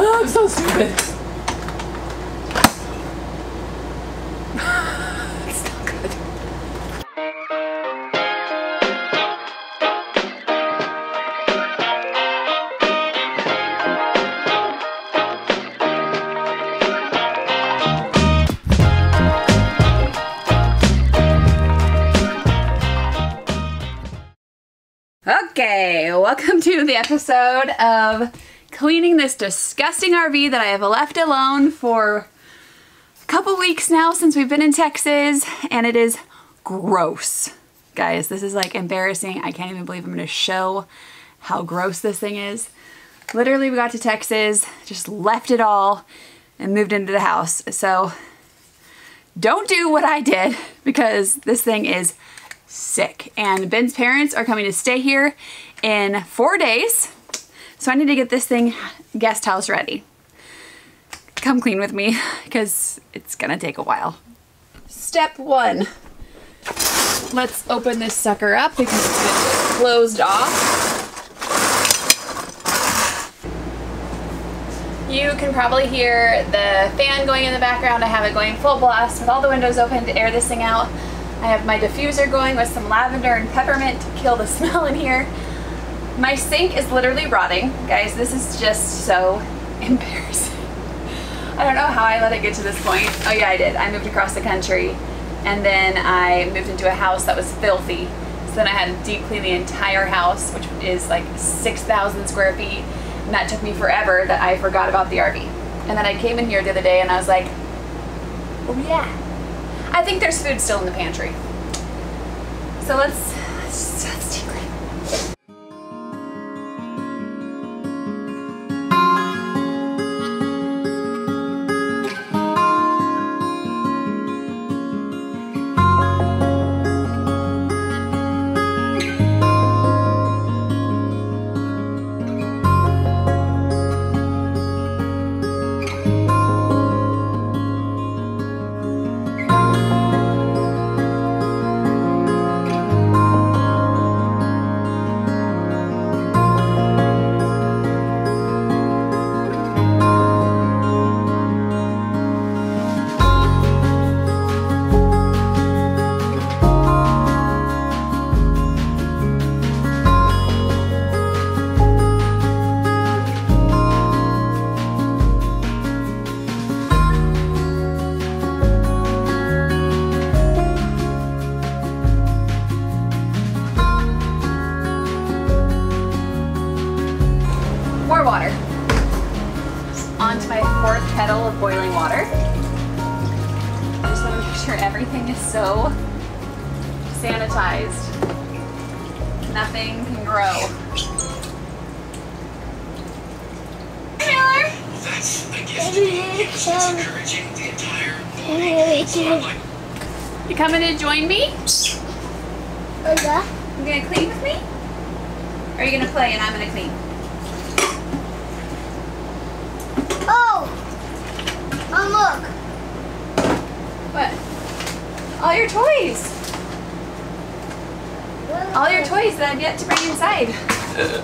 Oh, I'm so stupid. Okay, welcome to the episode of cleaning this disgusting RV that I have left alone for a couple weeks now since we've been in Texas, and it is gross. Guys, this is like embarrassing. I can't even believe I'm gonna show how gross this thing is. Literally, we got to Texas, just left it all, and moved into the house. So, don't do what I did because this thing is sick. And Ben's parents are coming to stay here in four days. So I need to get this thing guest house ready. Come clean with me because it's gonna take a while. Step one. Let's open this sucker up because it's been closed off. You can probably hear the fan going in the background. I have it going full blast with all the windows open to air this thing out. I have my diffuser going with some lavender and peppermint to kill the smell in here. My sink is literally rotting. Guys, this is just so embarrassing. I don't know how I let it get to this point. Oh yeah, I did. I moved across the country and then I moved into a house that was filthy. So then I had to deep clean the entire house, which is like 6,000 square feet. And that took me forever that I forgot about the RV. And then I came in here the other day and I was like, oh yeah, I think there's food still in the pantry. So let's, So I'm like, You coming to join me? Oh yeah? You gonna clean with me? Or are you gonna play and I'm gonna clean? Oh! Oh look! What? All your toys! All your toys that I've yet to bring inside.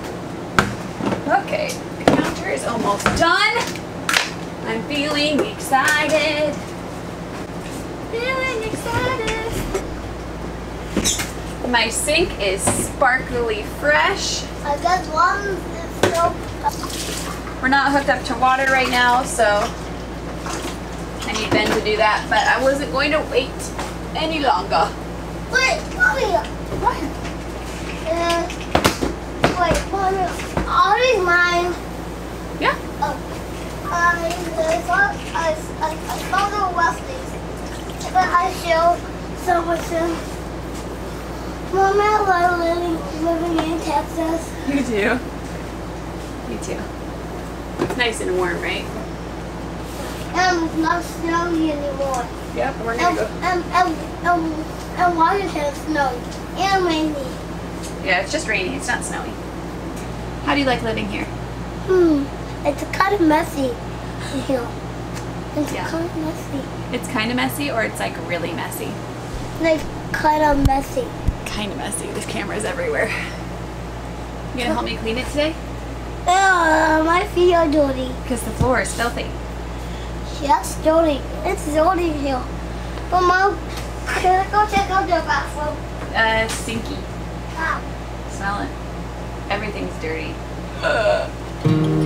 Okay, the counter is almost done. I'm feeling excited. Feeling excited. My sink is sparkly fresh. I guess one still. We're not hooked up to water right now, so I need Ben to do that, but I wasn't going to wait any longer. Wait, mommy! What? Uh, wait, mommy. All mine. Yeah. Oh. I, I, I, I saw the Westies. But I show some of them. Mommy, I love living, living in Texas. You do. Me too. It's nice and warm, right? And it's not snowy anymore. Yep, we're And, and, and, and, and Washington snowy. And rainy. Yeah, it's just rainy. It's not snowy. How do you like living here? Hmm. It's kind of messy here. It's Yeah. kind of messy. It's kind of messy, or it's like really messy. Like kind of messy. Kind of messy. There's cameras everywhere. You gonna help me clean it today? Uh, my feet are dirty. Because the floor is filthy. Yes, dirty. It's dirty here. But mom, can I go check out the bathroom? Uh, it's stinky. Wow. Smell it. Everything's dirty. Do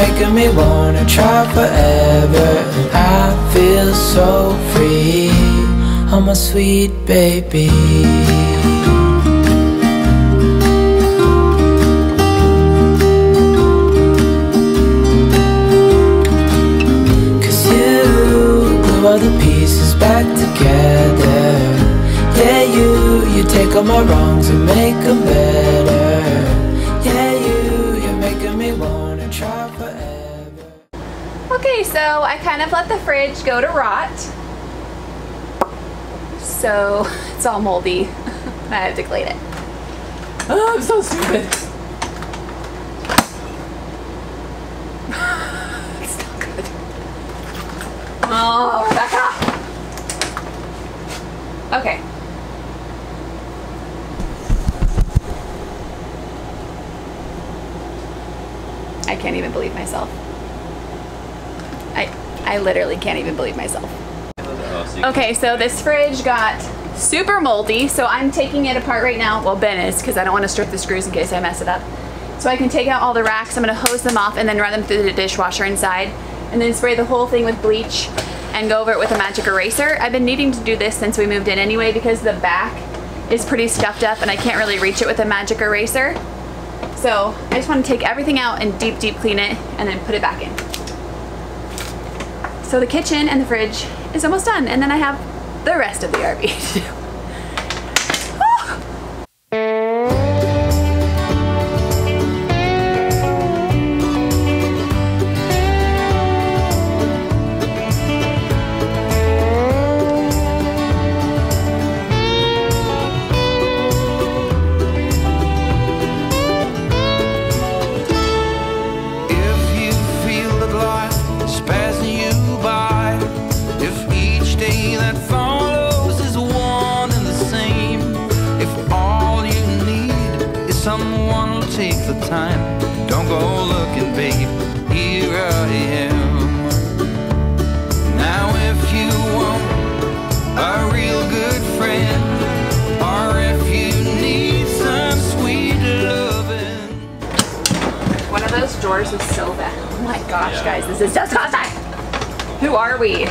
making me wanna try forever. And I feel so free, oh my sweet baby. Fridge go to rot. So it's all moldy. I have to clean it. Oh, I'm so stupid. It's still good. Oh, Rebecca! Okay. I can't even believe myself. I literally can't even believe myself. Oh, okay, so this fridge got super moldy, so I'm taking it apart right now. Well, Ben is, because I don't want to strip the screws in case I mess it up. So I can take out all the racks, I'm gonna hose them off and then run them through the dishwasher inside, and then spray the whole thing with bleach and go over it with a magic eraser. I've been needing to do this since we moved in anyway because the back is pretty scuffed up and I can't really reach it with a magic eraser. So I just want to take everything out and deep, deep clean it and then put it back in. So the kitchen and the fridge is almost done and then I have the rest of the RV sweet loving. Of those is so bad. Oh my gosh, guys, this This is disgusting. Who are we?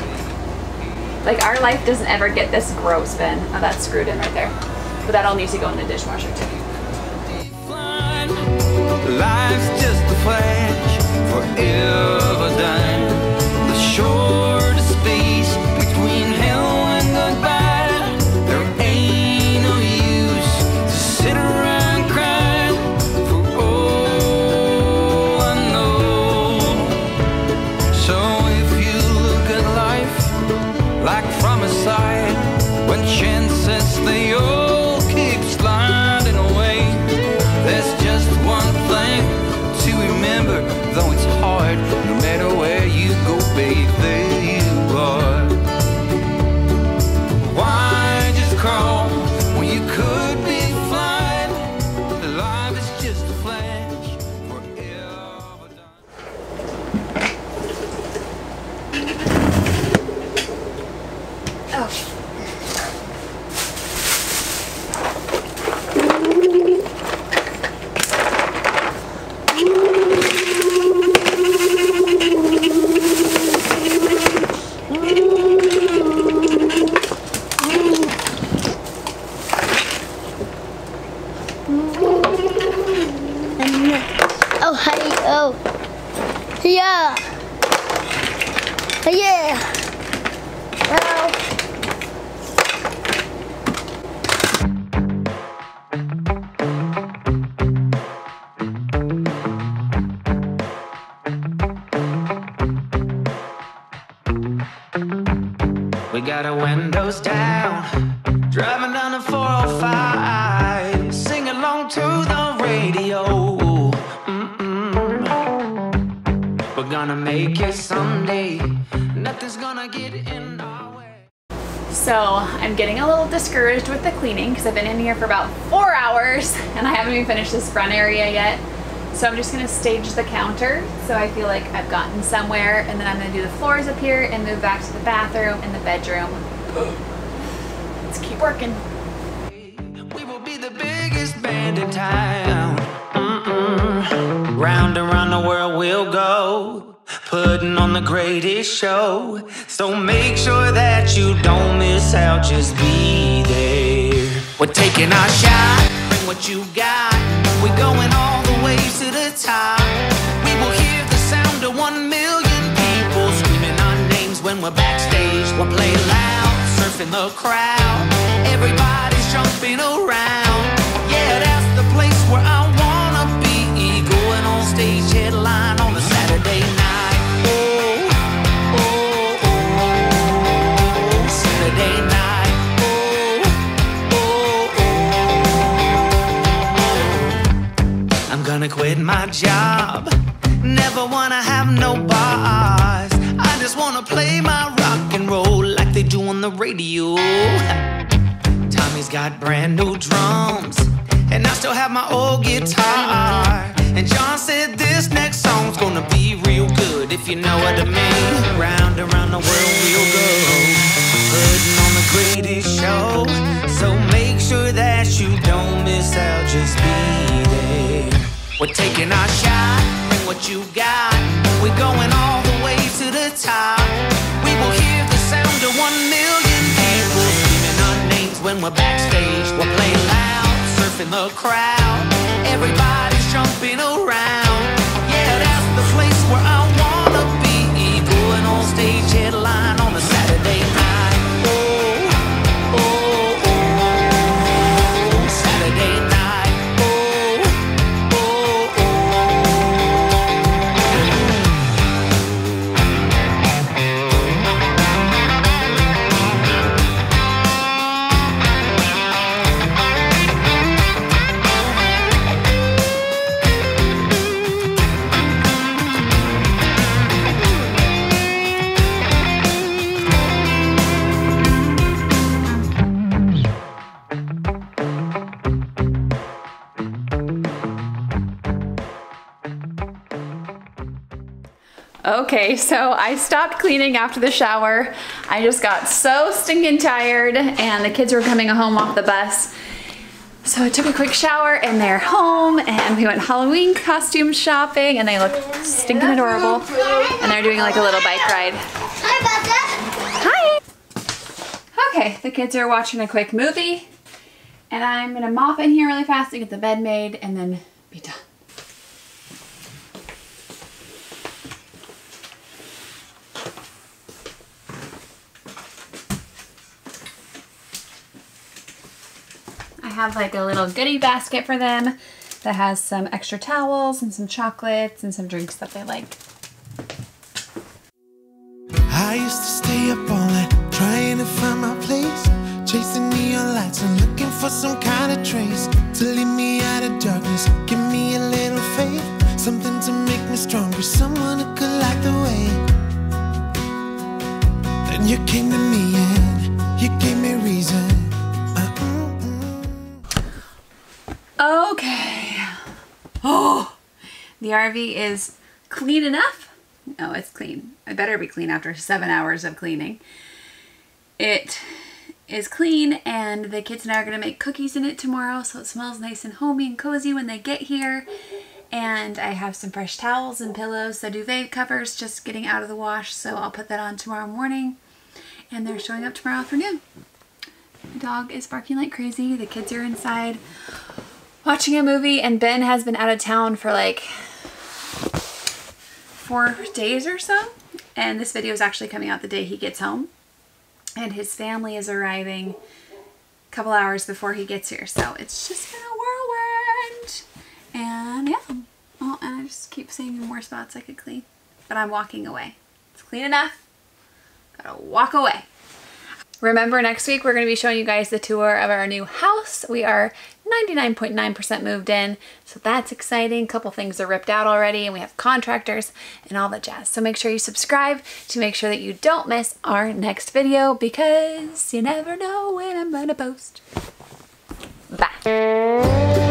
Like our life doesn't ever get this gross, Ben. Oh, that's screwed in right there. But that all needs to go in the dishwasher too. Life's just a flash, forever done. The shortest is just a flash, forever done. Oh, hey, oh. Yeah. Yeah. Oh. We got our windows down, driving down the 405, sing along to the gonna make it someday. Nothing's gonna get in our way. So I'm getting a little discouraged with the cleaning because I've been in here for about four hours and I haven't even finished this front area yet. So I'm just gonna stage the counter so I feel like I've gotten somewhere and then I'm gonna do the floors up here and move back to the bathroom and the bedroom. Let's keep working. We will be the biggest band in town. Mm-mm. Round and round the world we'll go, putting on the greatest show. So make sure that you don't miss out, just be there. We're taking our shot, bring what you got. We're going all the way to the top. We will hear the sound of one million people screaming our names when we're backstage. We'll play loud, surfing the crowd. Everybody's jumping around. My job. Never wanna have no boss. I just wanna play my rock and roll like they do on the radio. Tommy's got brand new drums, and I still have my old guitar. And John said this next song's gonna be real good, if you know what I mean. Round and round the world we'll go, putting on the greatest show. So make sure that you don't miss out, just. We're taking our shot, bring what you got. We're going all the way to the top. We will hear the sound of one million people screaming our names when we're backstage. We'll play loud, surfing the crowd. Everybody's jumping around. Okay, so I stopped cleaning after the shower. I just got so stinking tired and the kids were coming home off the bus. So I took a quick shower and they're home and we went Halloween costume shopping and they look stinking adorable. And they're doing like a little bike ride. Hi. Hi! Okay, the kids are watching a quick movie and I'm gonna mop in here really fast to get the bed made and then be done. Have like a little goodie basket for them that has some extra towels and some chocolates and some drinks that they like. I used to stay up all night trying to find my place, chasing neon lights and looking for some kind of trace to lead me out of darkness. Give me a little faith, something to make me stronger, someone who could light the way. Then you came to me the RV is clean enough. No, it's clean. I better be clean after seven hours of cleaning. It is clean and the kids and I are going to make cookies in it tomorrow so it smells nice and homey and cozy when they get here. And I have some fresh towels and pillows, the duvet covers just getting out of the wash so I'll put that on tomorrow morning. And they're showing up tomorrow afternoon. The dog is barking like crazy. The kids are inside watching a movie and Ben has been out of town for like four days or so. And this video is actually coming out the day he gets home. And his family is arriving a couple hours before he gets here. So it's just been a whirlwind. And yeah. Well, and I just keep seeing more spots I could clean. But I'm walking away. It's clean enough. Gotta walk away. Remember next week we're going to be showing you guys the tour of our new house. We are 99.9% .9 moved in, so that's exciting. A couple things are ripped out already and we have contractors and all the jazz. So make sure you subscribe to make sure that you don't miss our next video because you never know when I'm going to post. Bye.